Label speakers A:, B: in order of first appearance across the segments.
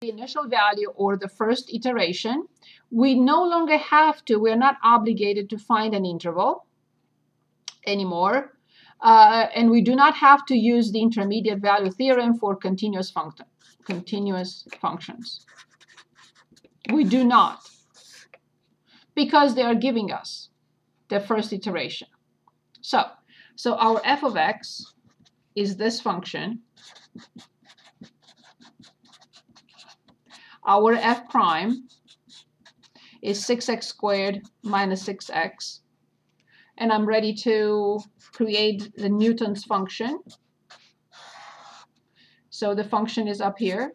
A: the initial value or the first iteration, we no longer have to, we're not obligated to find an interval anymore. Uh, and we do not have to use the intermediate value theorem for continuous continuous functions. We do not, because they are giving us the first iteration. So, so our f of x is this function our f prime is 6x squared minus 6x. And I'm ready to create the Newton's function. So the function is up here.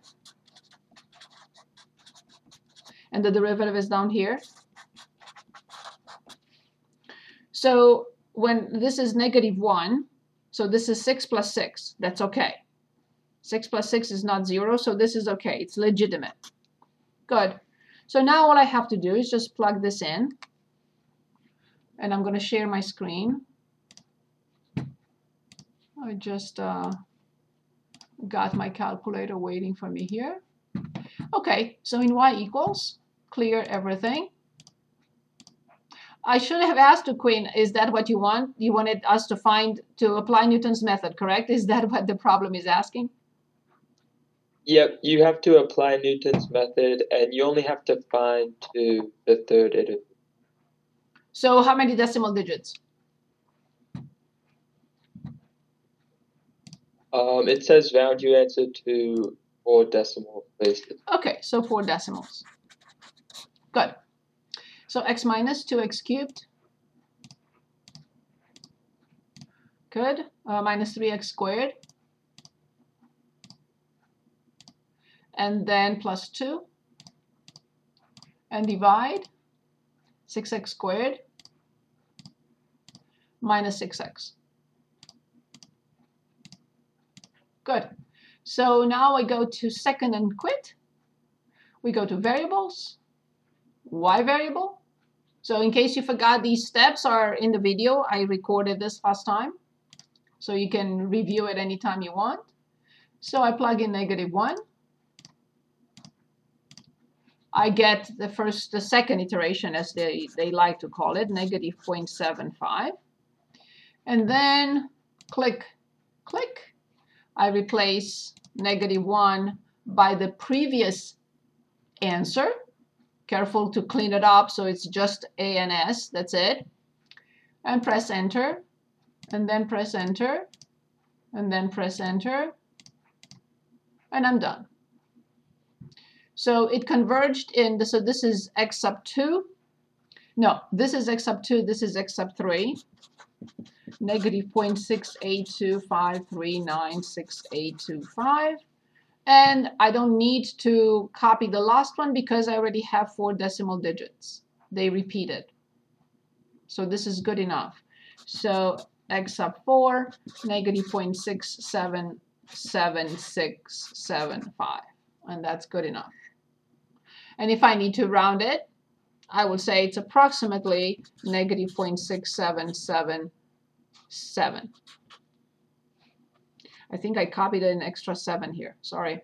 A: And the derivative is down here. So when this is negative 1, so this is 6 plus 6, that's okay. 6 plus 6 is not 0, so this is okay. It's legitimate. Good. So now all I have to do is just plug this in. And I'm going to share my screen. I just uh, got my calculator waiting for me here. Okay, so in y equals, clear everything. I should have asked you, Queen, is that what you want? You wanted us to find, to apply Newton's method, correct? Is that what the problem is asking?
B: Yep, you have to apply Newton's method, and you only have to find to the third.
A: So how many decimal digits?
B: Um, it says round your answer to four decimal places.
A: Okay, so four decimals. Good. So x minus 2x cubed. Good. Uh, minus 3x squared. And then plus 2 and divide 6x squared minus 6x. Good. So now I go to second and quit. We go to variables, y variable. So in case you forgot, these steps are in the video. I recorded this last time. So you can review it anytime you want. So I plug in negative 1 I get the first, the second iteration as they, they like to call it, negative 0.75. And then click, click. I replace negative 1 by the previous answer. Careful to clean it up so it's just A and S, that's it. And press enter, and then press enter, and then press enter, and I'm done. So it converged in, the, so this is x sub 2. No, this is x sub 2, this is x sub 3. Negative 0.682539685. And I don't need to copy the last one because I already have four decimal digits. They repeat it. So this is good enough. So x sub 4, negative 0.677675. And that's good enough. And if I need to round it, I would say it's approximately negative 0.6777. I think I copied an extra 7 here. Sorry.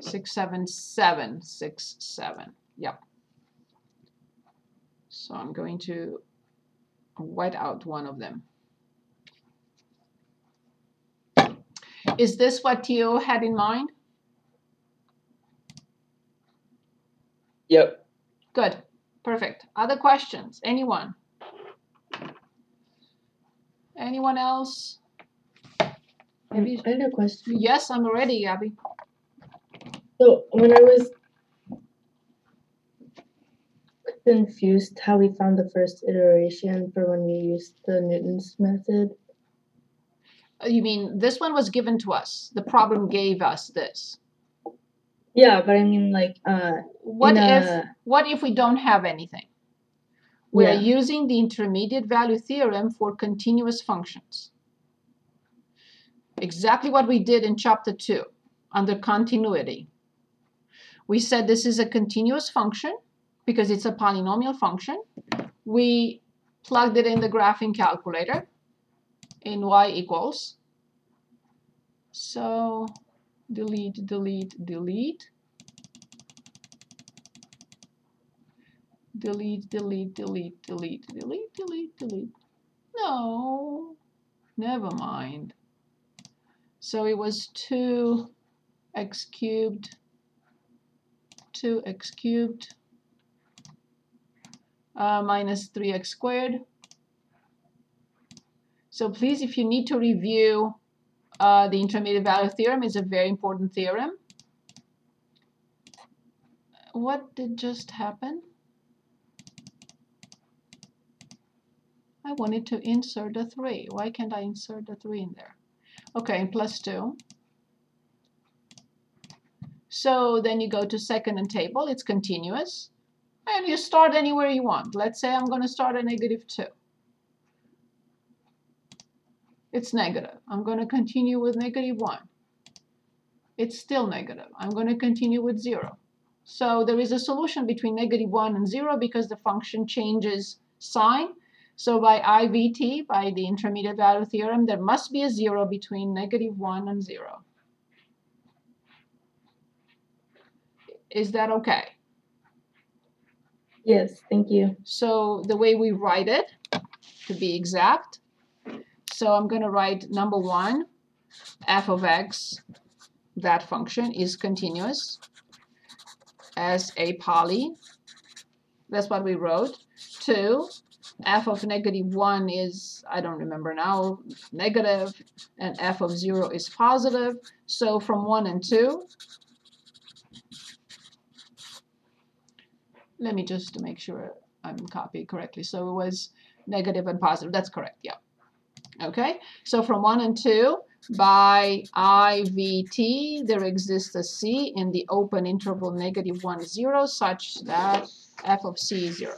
A: 67767. Yep. So I'm going to white out one of them. Is this what Theo had in mind?
B: Yep.
A: Good. Perfect. Other questions? Anyone? Anyone else?
C: Maybe. I had a question.
A: Yes, I'm ready, Abby.
C: So when I was confused how we found the first iteration for when we used the Newton's method.
A: Uh, you mean this one was given to us? The problem gave us this.
C: Yeah, but I mean like uh
A: What if
C: a-
A: what if we don't have anything? We are using the intermediate value theorem for continuous functions. Exactly what we did in chapter 2 under continuity. We said this is a continuous function because it's a polynomial function. We plugged it in the graphing calculator in y equals. So delete, delete, delete. Delete, delete, delete, delete, delete, delete, delete. No, never mind. So it was 2x cubed, 2x cubed uh, minus 3x squared. So please, if you need to review uh, the intermediate value theorem, is a very important theorem. What did just happen? I wanted to insert a 3. Why can't I insert a 3 in there? Okay, plus 2. So then you go to second and table. It's continuous. And you start anywhere you want. Let's say I'm going to start at negative 2. It's negative. I'm going to continue with negative 1. It's still negative. I'm going to continue with 0. So there is a solution between negative 1 and 0 because the function changes sign. So by IVT, by the intermediate value theorem, there must be a 0 between negative 1 and 0. Is that okay?
C: Yes, thank you.
A: So the way we write it, to be exact, so I'm going to write number one, f of x, that function is continuous as a poly. That's what we wrote. Two, f of negative 1 is, I don't remember now, negative, and f of 0 is positive. So from 1 and 2, let me just make sure I'm copied correctly. So it was negative and positive. That's correct, yeah. Okay, so from 1 and 2, by IVT, there exists a C in the open interval negative 1, 0, such that f of C is 0.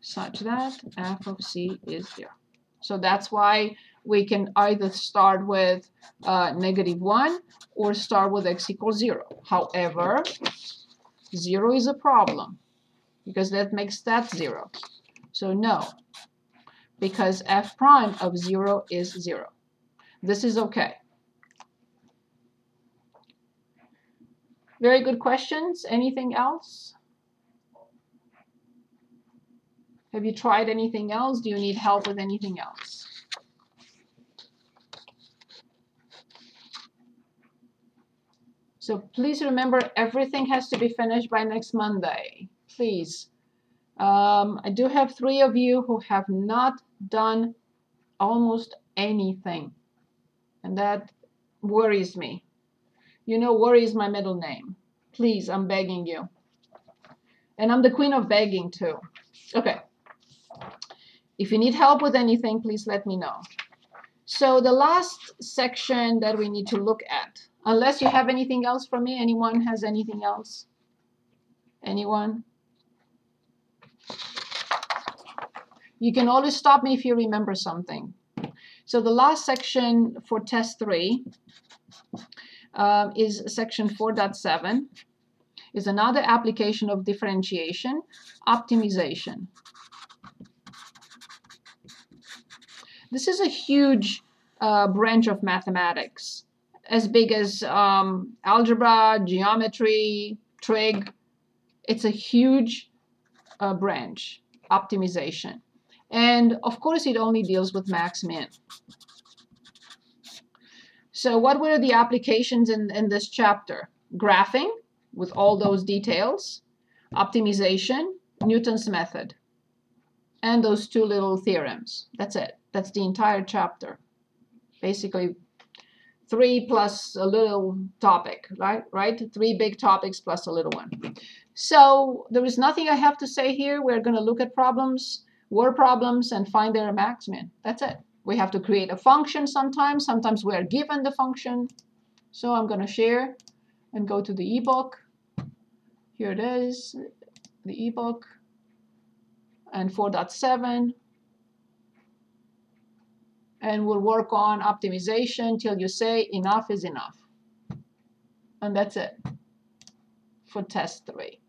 A: Such that f of C is 0. So that's why we can either start with uh, negative 1 or start with x equals 0. However, 0 is a problem because that makes that 0. So no, because f prime of 0 is 0. This is okay. Very good questions. Anything else? Have you tried anything else? Do you need help with anything else? So please remember, everything has to be finished by next Monday. Please. Um, I do have three of you who have not done almost anything. And that worries me. You know, worry is my middle name. Please, I'm begging you. And I'm the queen of begging too. Okay. If you need help with anything, please let me know. So the last section that we need to look at Unless you have anything else for me. Anyone has anything else? Anyone? You can always stop me if you remember something. So the last section for test 3 uh, is section 4.7 is another application of differentiation, optimization. This is a huge uh, branch of mathematics as big as um, algebra, geometry, trig. It's a huge uh, branch, optimization. And of course, it only deals with max-min. So what were the applications in, in this chapter? Graphing, with all those details, optimization, Newton's method, and those two little theorems. That's it. That's the entire chapter. Basically, three plus a little topic, right? Right? Three big topics plus a little one. So there is nothing I have to say here. We're going to look at problems, word problems, and find their max min. That's it. We have to create a function sometimes. Sometimes we are given the function. So I'm going to share and go to the ebook. Here it is, the ebook, and 4.7 and we'll work on optimization till you say enough is enough. And that's it for test three.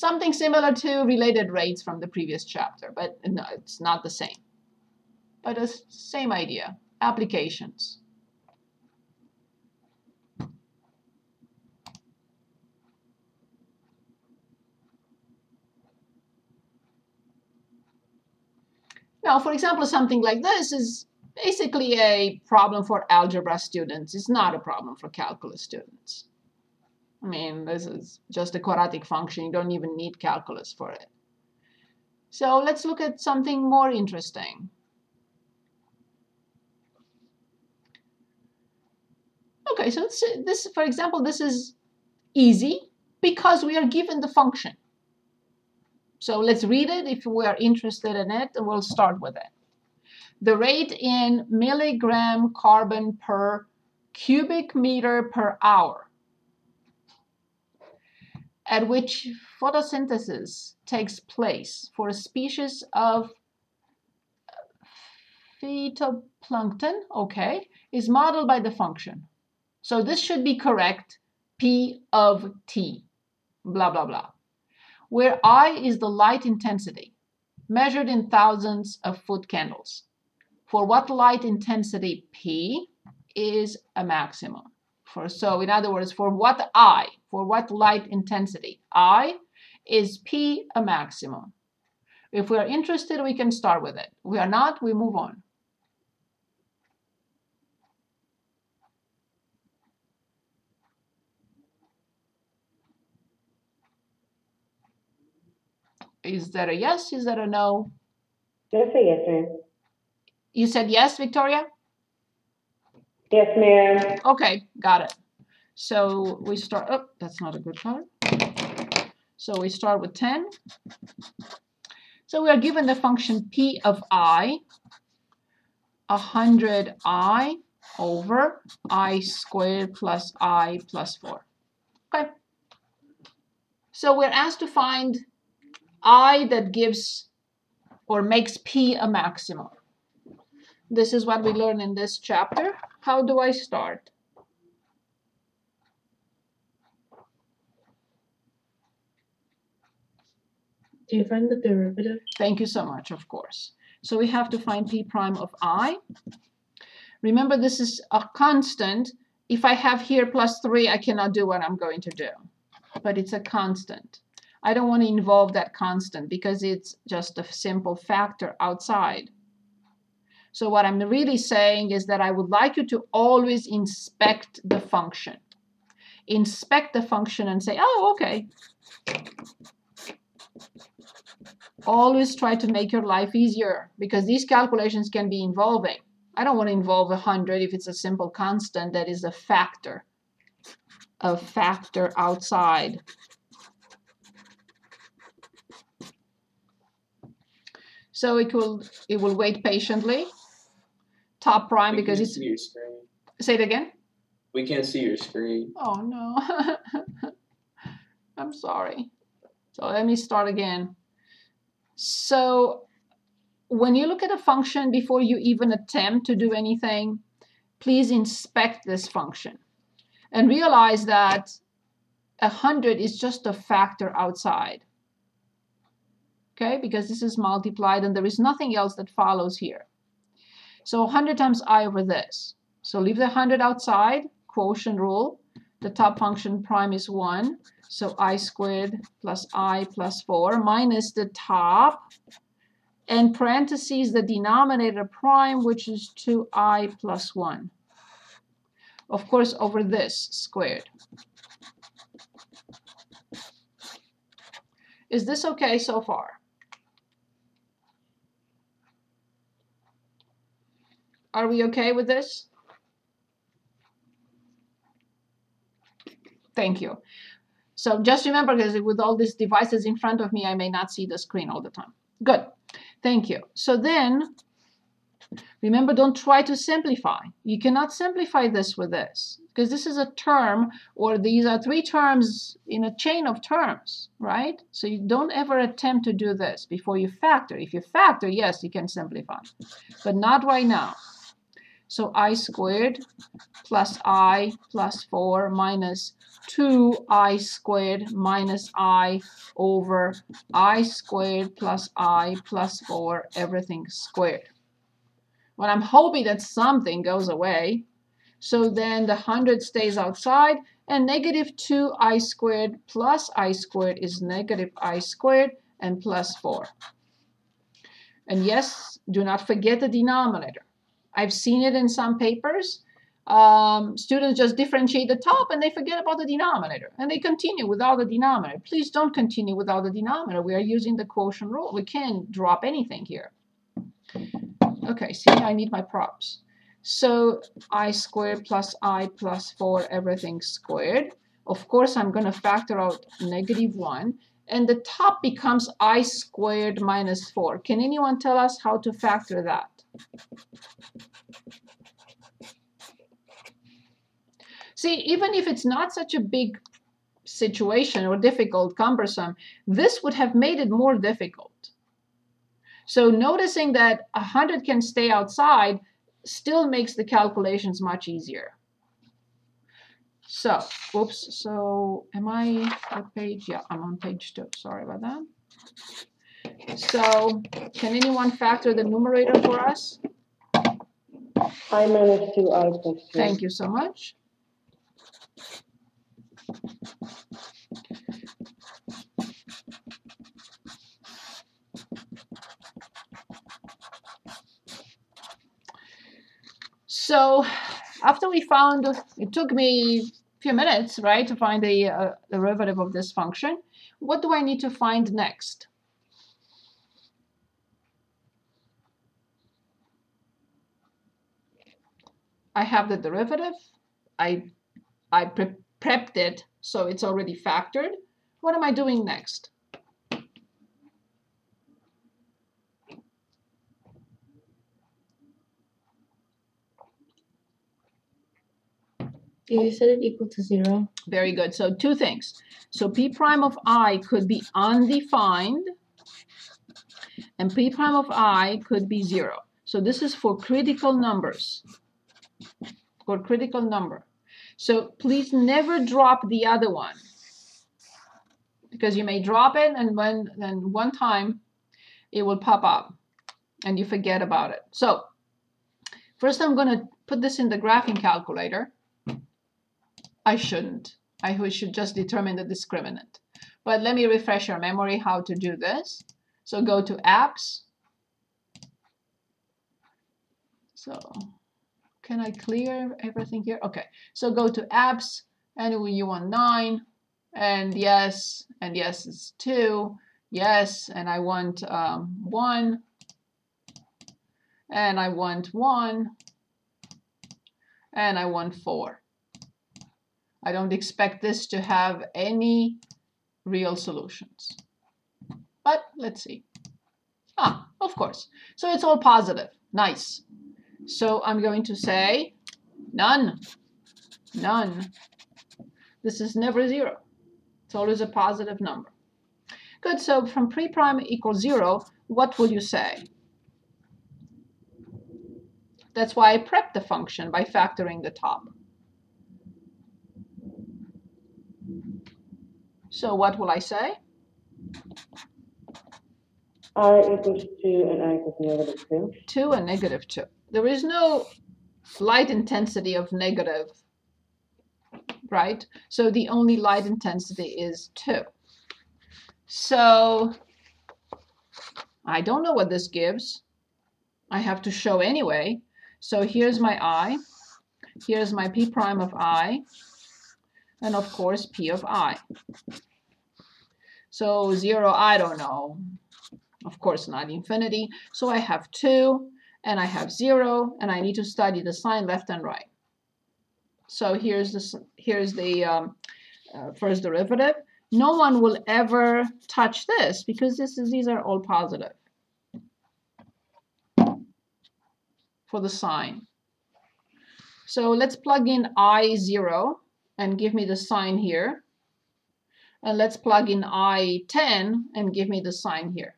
A: Something similar to related rates from the previous chapter, but no, it's not the same. But the same idea, applications. Now, for example, something like this is basically a problem for algebra students. It's not a problem for calculus students. I mean, this is just a quadratic function. You don't even need calculus for it. So let's look at something more interesting. Okay, so this, for example, this is easy because we are given the function. So let's read it if we are interested in it, and we'll start with it. The rate in milligram carbon per cubic meter per hour at which photosynthesis takes place for a species of phytoplankton, okay, is modeled by the function. So this should be correct, P of T, blah, blah, blah where I is the light intensity, measured in thousands of foot candles. For what light intensity P is a maximum. For so, in other words, for what I, for what light intensity I is P a maximum. If we are interested, we can start with it. we are not, we move on. Is that a yes? Is that a no?
D: That's a yes, ma'am.
A: You said yes, Victoria?
D: Yes, ma'am.
A: Okay, got it. So we start, oh, that's not a good part. So we start with 10. So we are given the function p of i, 100i over i squared plus i plus 4. Okay. So we're asked to find I that gives or makes P a maximum. This is what we learn in this chapter. How do I start?
C: Do you find the derivative?
A: Thank you so much, of course. So we have to find P prime of I. Remember, this is a constant. If I have here plus 3, I cannot do what I'm going to do. But it's a constant. I don't want to involve that constant because it's just a simple factor outside. So what I'm really saying is that I would like you to always inspect the function. Inspect the function and say, oh, okay. Always try to make your life easier because these calculations can be involving. I don't want to involve 100 if it's a simple constant that is a factor. A factor outside. So it will it will wait patiently. Top prime
E: We
A: because it's
E: see your screen.
A: say it again.
E: We can't see your screen.
A: Oh no. I'm sorry. So let me start again. So when you look at a function before you even attempt to do anything, please inspect this function and realize that 100 is just a factor outside okay, because this is multiplied and there is nothing else that follows here. So 100 times i over this. So leave the 100 outside, quotient rule. The top function prime is 1, so i squared plus i plus 4 minus the top, and parentheses the denominator prime, which is 2i plus 1. Of course, over this squared. Is this okay so far? Are we okay with this? Thank you. So just remember, because with all these devices in front of me, I may not see the screen all the time. Good. Thank you. So then, remember, don't try to simplify. You cannot simplify this with this, because this is a term, or these are three terms in a chain of terms, right? So you don't ever attempt to do this before you factor. If you factor, yes, you can simplify, but not right now. So i squared plus i plus 4 minus 2i squared minus i over i squared plus i plus 4, everything squared. Well, I'm hoping that something goes away. So then the 100 stays outside, and negative 2i squared plus i squared is negative i squared and plus 4. And yes, do not forget the denominator. I've seen it in some papers. Um, students just differentiate the top and they forget about the denominator and they continue without the denominator. Please don't continue without the denominator. We are using the quotient rule. We can't drop anything here. Okay, see, I need my props. So i squared plus i plus 4, everything squared. Of course, I'm going to factor out negative 1. And the top becomes i squared minus 4. Can anyone tell us how to factor that? See, even if it's not such a big situation or difficult, cumbersome, this would have made it more difficult. So noticing that 100 can stay outside still makes the calculations much easier. So, oops, so am I what page? Yeah, I'm on page two. Sorry about that. So, can anyone factor the numerator for us?
D: I plus two.
A: Thank you so much. So after we found, it took me a few minutes, right, to find the uh, derivative of this function. What do I need to find next? I have the derivative. I, I pre prepped it so it's already factored. What am I doing next?
C: You set it equal to zero.
A: Very good. So two things. So p prime of i could be undefined, and p prime of i could be zero. So this is for critical numbers. For critical number. So please never drop the other one. Because you may drop it and when then one time it will pop up and you forget about it. So first I'm going to put this in the graphing calculator. I shouldn't. I should just determine the discriminant. But let me refresh your memory how to do this. So go to apps. So can I clear everything here? Okay, so go to apps and you want 9 and yes, and yes it's 2, yes, and I want um, 1 and I want 1 and I want 4. I don't expect this to have any real solutions. But let's see. Ah, of course. So it's all positive. Nice. So I'm going to say none. None. This is never zero. It's always a positive number. Good, so from pre-prime equals zero, what will you say? That's why I prepped the function by factoring the top. So what will I say?
D: R equals two and I equals negative two.
A: 2 and negative 2. There is no light intensity of negative, right? So the only light intensity is 2. So I don't know what this gives. I have to show anyway. So here's my i. Here's my p prime of i. And of course, p of i. So 0, I don't know. Of course not infinity. So I have 2 and I have 0 and I need to study the sign left and right. So here's the, here's the um, uh, first derivative. No one will ever touch this because this is, these are all positive for the sign. So let's plug in I0 and give me the sign here. And let's plug in I10 and give me the sign here.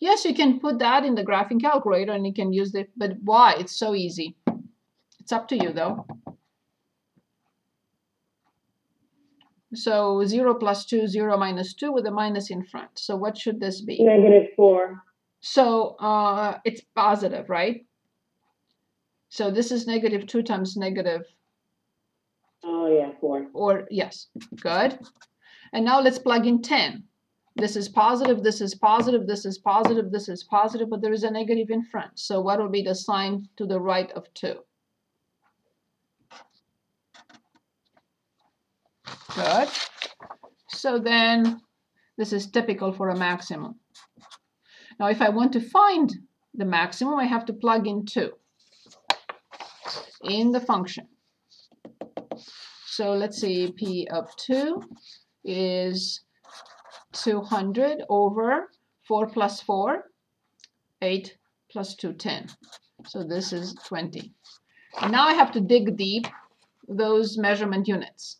A: Yes, you can put that in the graphing calculator and you can use it, but why? It's so easy. It's up to you though. So 0 plus 2, 0 minus 2 with a minus in front. So what should this be?
D: Negative four.
A: So uh, it's positive, right? So this is negative 2 times negative,
D: Oh, yeah, four.
A: or yes, good. And now let's plug in 10. This is positive, this is positive, this is positive, this is positive, but there is a negative in front. So what will be the sign to the right of 2? Good. So then this is typical for a maximum. Now if I want to find the maximum, I have to plug in 2 in the function. So let's see, P of 2 is 200 over 4 plus 4, 8 plus 2, 10. So this is 20. And now I have to dig deep those measurement units.